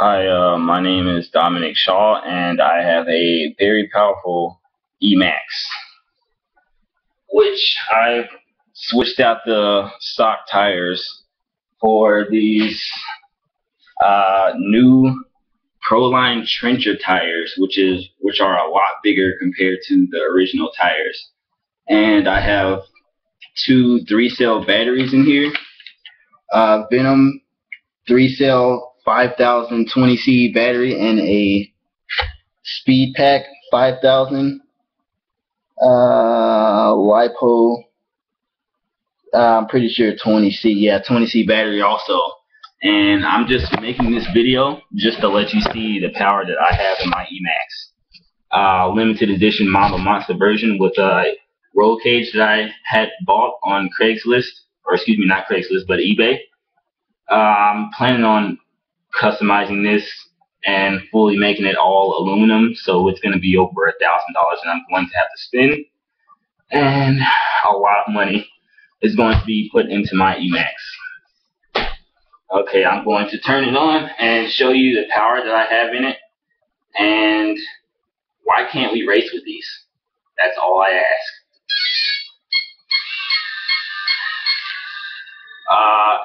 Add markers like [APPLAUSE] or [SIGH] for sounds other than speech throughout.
Hi, uh, my name is Dominic Shaw, and I have a very powerful Emaxx, which I've switched out the stock tires for these uh, new Proline Trencher tires, which is which are a lot bigger compared to the original tires. And I have two three cell batteries in here. Uh, Venom three cell 5020C battery and a Speed Pack 5000 uh, LiPo. Uh, I'm pretty sure 20C. Yeah, 20C battery also. And I'm just making this video just to let you see the power that I have in my Emaxx. Uh, limited edition Mamba Monster version with a roll cage that I had bought on Craigslist, or excuse me, not Craigslist, but eBay. Uh, I'm planning on customizing this and fully making it all aluminum, so it's going to be over a thousand dollars, and I'm going to have to spend, and a lot of money is going to be put into my Emaxx. Okay, I'm going to turn it on and show you the power that I have in it, and why can't we race with these? That's all I ask.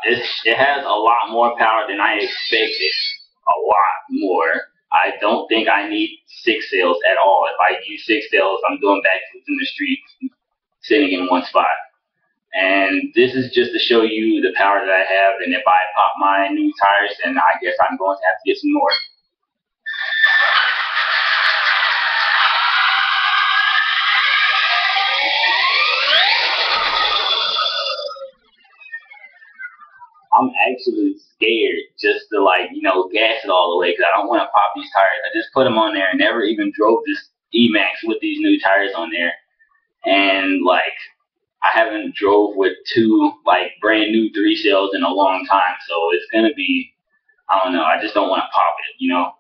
It, it has a lot more power than I expected. A lot more. I don't think I need six cells at all. If I use six cells, I'm doing backflips in the street, sitting in one spot. And this is just to show you the power that I have. And if I pop my new tires, then I guess I'm going to have to get some more. Gas it all the way because I don't want to pop these tires. I just put them on there and never even drove this E-Maxx with these new tires on there. And like, I haven't drove with two like brand new three shells in a long time. So it's going to be, I don't know. I just don't want to pop it, you know?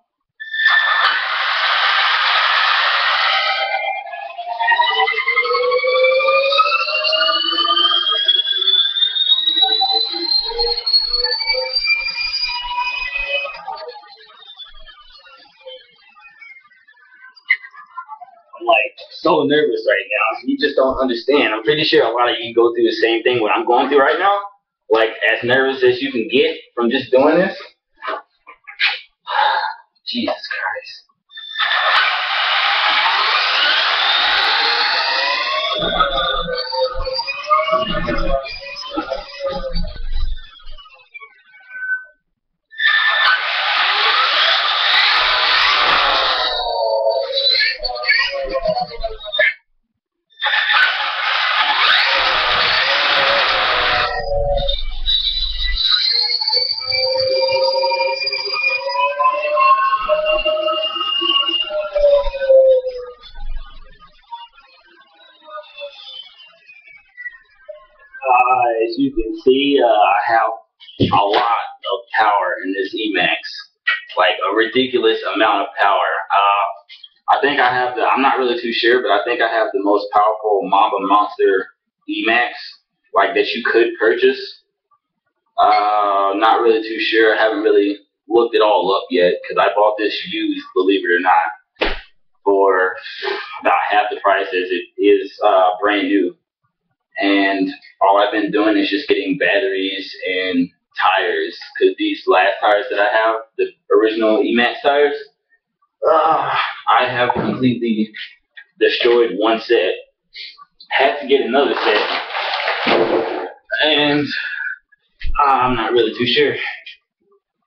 Like so nervous right now. You just don't understand. I'm pretty sure a lot of you go through the same thing what I'm going through right now. Like as nervous as you can get from just doing this. [SIGHS] Jesus Christ. Uh, as you can see, uh, I have a lot of power in this Emaxx, like a ridiculous amount of power. Uh, I think I have the, I'm not really too sure, but I think I have the most powerful Mamba Monster Emaxx, like that you could purchase. Uh, not really too sure. I haven't really looked it all up yet because I bought this used, believe it or not, for about half the price as it is uh, brand new and all I've been doing is just getting batteries and tires. Because these last tires that I have, the original Emaxx tires, uh, I have completely destroyed one set. Had to get another set, and I'm not really too sure.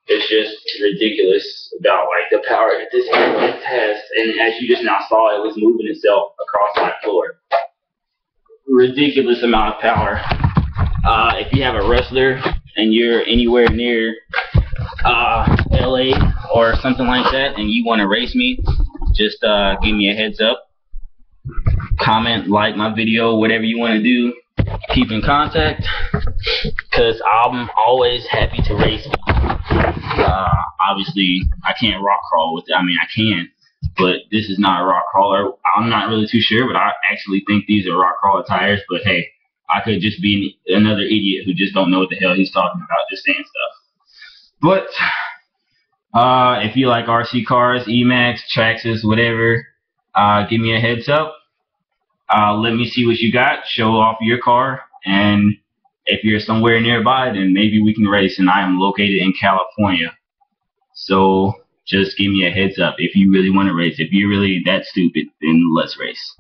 It's just ridiculous about like the power that this has, and as you just now saw, it was moving itself across my floor ridiculous amount of power. Uh, if you have a wrestler and you're anywhere near uh, LA or something like that and you want to race me, just uh, give me a heads up. Comment, like my video, whatever you want to do. Keep in contact because I'm always happy to race. Uh, obviously, I can't rock crawl with it. I mean, I can, but this is not a rock crawler. I'm not really too sure, but I actually think these are rock crawler tires. But hey, I could just be another idiot who just don't know what the hell he's talking about, just saying stuff. But Uh, if you like RC cars, Emaxx, Traxxas, whatever, uh, give me a heads up. Uh, let me see what you got. Show off your car, and if you're somewhere nearby, then maybe we can race. And I am located in California, so just give me a heads up if you really want to race. If you're really that stupid, then let's race.